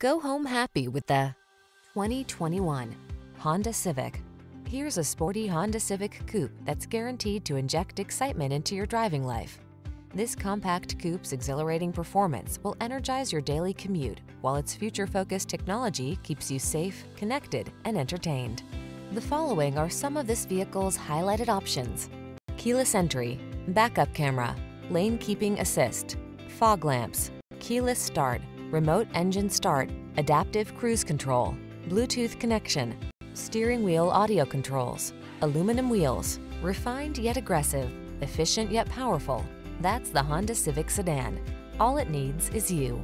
Go home happy with the 2021 Honda Civic. Here's a sporty Honda Civic coupe that's guaranteed to inject excitement into your driving life. This compact coupe's exhilarating performance will energize your daily commute, while its future-focused technology keeps you safe, connected, and entertained. The following are some of this vehicle's highlighted options. Keyless entry, backup camera, lane keeping assist, fog lamps, keyless start, remote engine start, adaptive cruise control, Bluetooth connection, steering wheel audio controls, aluminum wheels, refined yet aggressive, efficient yet powerful. That's the Honda Civic Sedan. All it needs is you.